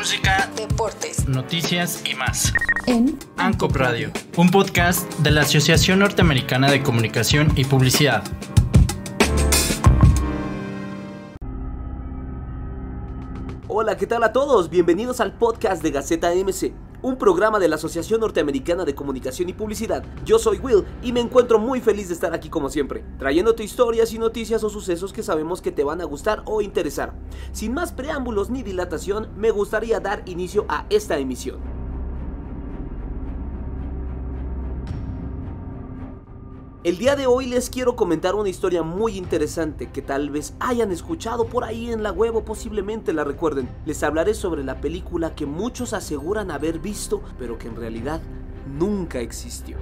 música, deportes, noticias y más. En ANCOP Radio, un podcast de la Asociación Norteamericana de Comunicación y Publicidad. Hola, ¿qué tal a todos? Bienvenidos al podcast de Gaceta MC, un programa de la Asociación Norteamericana de Comunicación y Publicidad. Yo soy Will y me encuentro muy feliz de estar aquí como siempre, trayéndote historias y noticias o sucesos que sabemos que te van a gustar o interesar. Sin más preámbulos ni dilatación, me gustaría dar inicio a esta emisión. El día de hoy les quiero comentar una historia muy interesante que tal vez hayan escuchado por ahí en la web o posiblemente la recuerden. Les hablaré sobre la película que muchos aseguran haber visto, pero que en realidad nunca existió.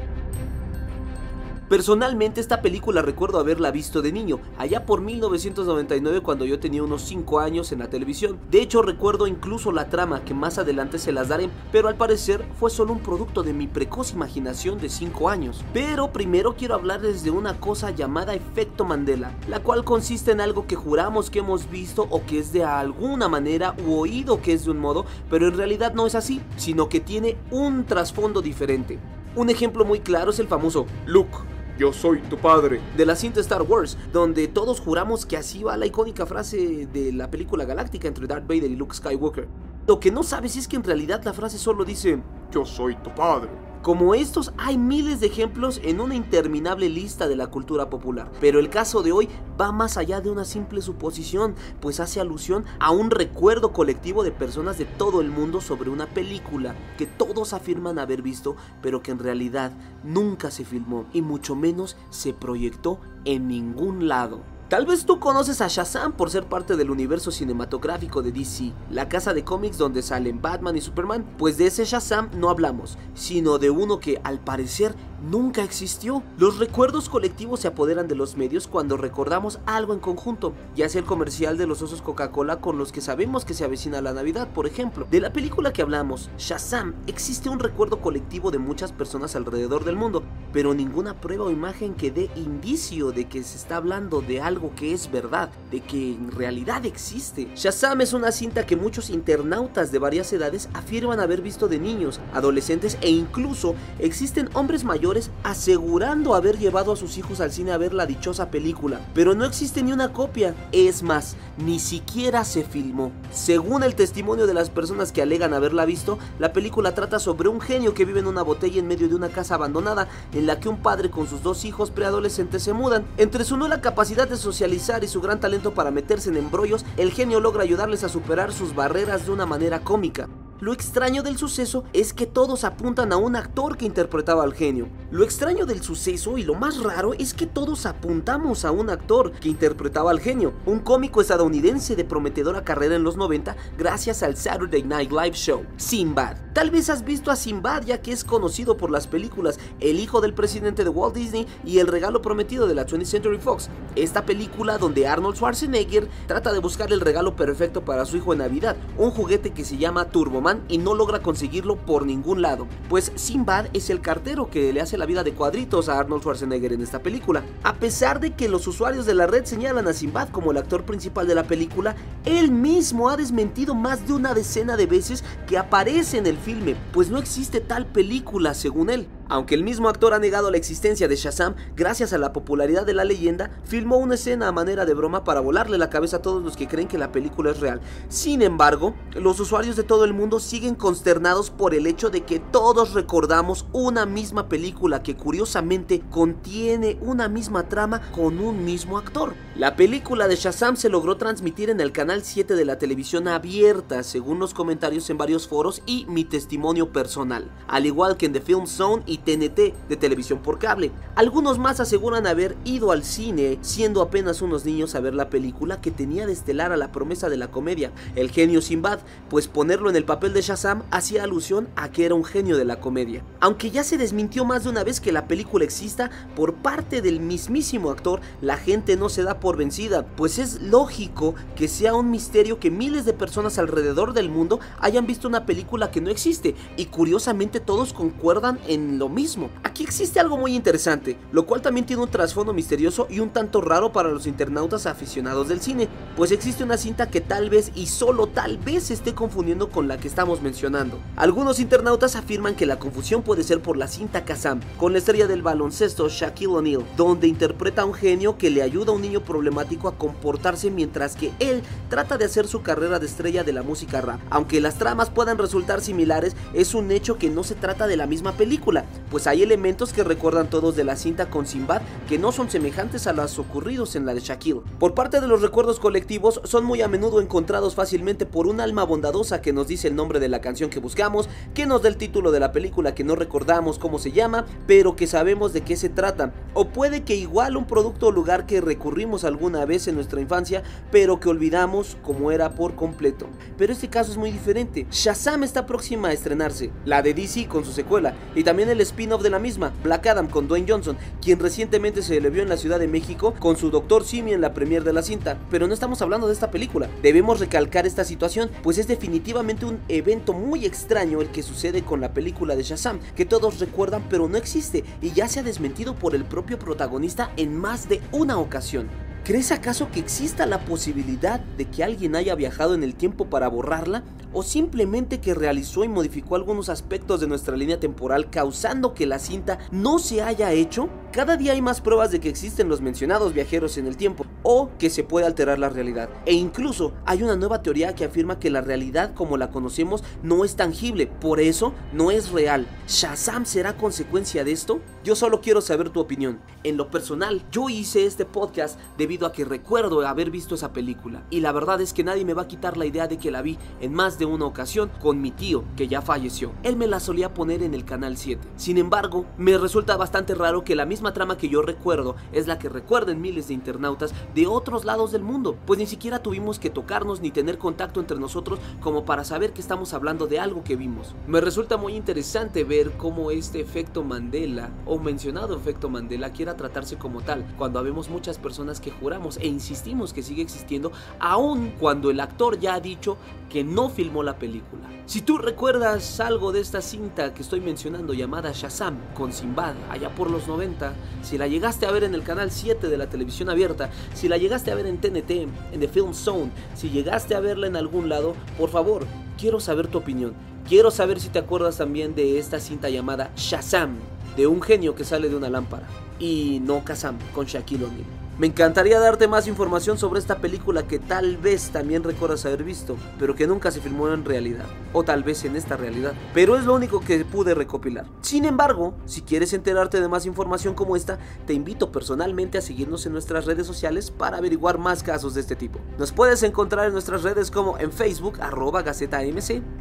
Personalmente esta película recuerdo haberla visto de niño, allá por 1999 cuando yo tenía unos 5 años en la televisión. De hecho recuerdo incluso la trama que más adelante se las daré, pero al parecer fue solo un producto de mi precoz imaginación de 5 años. Pero primero quiero hablarles de una cosa llamada efecto Mandela, la cual consiste en algo que juramos que hemos visto o que es de alguna manera u oído que es de un modo, pero en realidad no es así, sino que tiene un trasfondo diferente. Un ejemplo muy claro es el famoso Luke yo soy tu padre. De la cinta Star Wars, donde todos juramos que así va la icónica frase de la película galáctica entre Darth Vader y Luke Skywalker. Lo que no sabes es que en realidad la frase solo dice, yo soy tu padre. Como estos hay miles de ejemplos en una interminable lista de la cultura popular, pero el caso de hoy va más allá de una simple suposición, pues hace alusión a un recuerdo colectivo de personas de todo el mundo sobre una película que todos afirman haber visto, pero que en realidad nunca se filmó y mucho menos se proyectó en ningún lado. Tal vez tú conoces a Shazam por ser parte del universo cinematográfico de DC, la casa de cómics donde salen Batman y Superman. Pues de ese Shazam no hablamos, sino de uno que al parecer nunca existió. Los recuerdos colectivos se apoderan de los medios cuando recordamos algo en conjunto, ya sea el comercial de los osos Coca-Cola con los que sabemos que se avecina la Navidad, por ejemplo. De la película que hablamos, Shazam, existe un recuerdo colectivo de muchas personas alrededor del mundo, pero ninguna prueba o imagen que dé indicio de que se está hablando de algo que es verdad, de que en realidad existe. Shazam es una cinta que muchos internautas de varias edades afirman haber visto de niños, adolescentes e incluso existen hombres mayores asegurando haber llevado a sus hijos al cine a ver la dichosa película. Pero no existe ni una copia, es más, ni siquiera se filmó. Según el testimonio de las personas que alegan haberla visto, la película trata sobre un genio que vive en una botella en medio de una casa abandonada en la que un padre con sus dos hijos preadolescentes se mudan. Entre su nula capacidad de socializar y su gran talento para meterse en embrollos, el genio logra ayudarles a superar sus barreras de una manera cómica. Lo extraño del suceso es que todos apuntan a un actor que interpretaba al genio. Lo extraño del suceso y lo más raro es que todos apuntamos a un actor que interpretaba al genio, un cómico estadounidense de prometedora carrera en los 90 gracias al Saturday Night Live Show, Sinbad. Tal vez has visto a Sinbad ya que es conocido por las películas El hijo del presidente de Walt Disney y El regalo prometido de la 20th Century Fox, esta película donde Arnold Schwarzenegger trata de buscar el regalo perfecto para su hijo en Navidad, un juguete que se llama Turboman y no logra conseguirlo por ningún lado, pues Sinbad es el cartero que le hace la vida de cuadritos a Arnold Schwarzenegger en esta película. A pesar de que los usuarios de la red señalan a Sinbad como el actor principal de la película, él mismo ha desmentido más de una decena de veces que aparece en el filme, pues no existe tal película según él. Aunque el mismo actor ha negado la existencia de Shazam, gracias a la popularidad de la leyenda, filmó una escena a manera de broma para volarle la cabeza a todos los que creen que la película es real. Sin embargo, los usuarios de todo el mundo siguen consternados por el hecho de que todos recordamos una misma película que curiosamente contiene una misma trama con un mismo actor. La película de Shazam se logró transmitir en el canal 7 de la televisión abierta, según los comentarios en varios foros y mi testimonio personal, al igual que en The Film Zone y TNT de televisión por cable. Algunos más aseguran haber ido al cine siendo apenas unos niños a ver la película que tenía de estelar a la promesa de la comedia, el genio Sinbad, pues ponerlo en el papel de Shazam hacía alusión a que era un genio de la comedia. Aunque ya se desmintió más de una vez que la película exista por parte del mismísimo actor, la gente no se da por vencida, pues es lógico que sea un misterio que miles de personas alrededor del mundo hayan visto una película que no existe y curiosamente todos concuerdan en lo mismo. Aquí existe algo muy interesante, lo cual también tiene un trasfondo misterioso y un tanto raro para los internautas aficionados del cine, pues existe una cinta que tal vez y solo tal vez se esté confundiendo con la que estamos mencionando. Algunos internautas afirman que la confusión puede ser por la cinta Kazam, con la estrella del baloncesto Shaquille O'Neal, donde interpreta a un genio que le ayuda a un niño problemático a comportarse mientras que él trata de hacer su carrera de estrella de la música rap. Aunque las tramas puedan resultar similares, es un hecho que no se trata de la misma película, pues hay elementos que recuerdan todos de la cinta con Sinbad que no son semejantes a los ocurridos en la de Shaquille. Por parte de los recuerdos colectivos, son muy a menudo encontrados fácilmente por un alma bondadosa que nos dice el nombre de la canción que buscamos, que nos da el título de la película que no recordamos cómo se llama, pero que sabemos de qué se trata. O puede que igual un producto o lugar que recurrimos alguna vez en nuestra infancia, pero que olvidamos como era por completo. Pero este caso es muy diferente. Shazam está próxima a estrenarse, la de DC con su secuela, y también el spin-off de la misma, Black Adam con Dwayne Johnson, quien recientemente se le vio en la Ciudad de México con su Doctor Simi en la premier de la cinta. Pero no estamos hablando de esta película. Debemos recalcar esta situación, pues es definitivamente un evento muy extraño el que sucede con la película de Shazam, que todos recuerdan pero no existe y ya se ha desmentido por el propio protagonista en más de una ocasión. ¿Crees acaso que exista la posibilidad de que alguien haya viajado en el tiempo para borrarla? ¿O simplemente que realizó y modificó algunos aspectos de nuestra línea temporal causando que la cinta no se haya hecho? Cada día hay más pruebas de que existen los mencionados viajeros en el tiempo o que se puede alterar la realidad. E incluso hay una nueva teoría que afirma que la realidad como la conocemos no es tangible, por eso no es real. ¿Shazam será consecuencia de esto? Yo solo quiero saber tu opinión. En lo personal, yo hice este podcast debido a que recuerdo haber visto esa película. Y la verdad es que nadie me va a quitar la idea de que la vi en más de una ocasión con mi tío, que ya falleció. Él me la solía poner en el canal 7. Sin embargo, me resulta bastante raro que la misma trama que yo recuerdo es la que recuerden miles de internautas de otros lados del mundo, pues ni siquiera tuvimos que tocarnos ni tener contacto entre nosotros como para saber que estamos hablando de algo que vimos. Me resulta muy interesante ver cómo este efecto Mandela o mencionado efecto Mandela quiera tratarse como tal, cuando habemos muchas personas que juramos e insistimos que sigue existiendo, aun cuando el actor ya ha dicho que no filmó la película. Si tú recuerdas algo de esta cinta que estoy mencionando llamada Shazam con Sinbad allá por los 90, si la llegaste a ver en el canal 7 de la televisión abierta, si la llegaste a ver en TNT, en The Film Zone, si llegaste a verla en algún lado, por favor, quiero saber tu opinión. Quiero saber si te acuerdas también de esta cinta llamada Shazam, de un genio que sale de una lámpara. Y no Kazam, con Shaquille O'Neal. Me encantaría darte más información sobre esta película que tal vez también recuerdas haber visto, pero que nunca se filmó en realidad, o tal vez en esta realidad, pero es lo único que pude recopilar. Sin embargo, si quieres enterarte de más información como esta, te invito personalmente a seguirnos en nuestras redes sociales para averiguar más casos de este tipo. Nos puedes encontrar en nuestras redes como en Facebook, arroba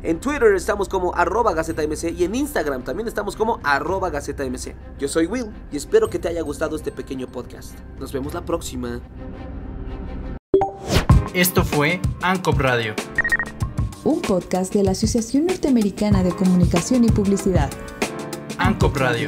en Twitter estamos como arroba y en Instagram también estamos como arroba GacetaMC. Yo soy Will y espero que te haya gustado este pequeño podcast. Nos vemos la próxima. Esto fue ANCOP Radio. Un podcast de la Asociación Norteamericana de Comunicación y Publicidad. ANCOP Radio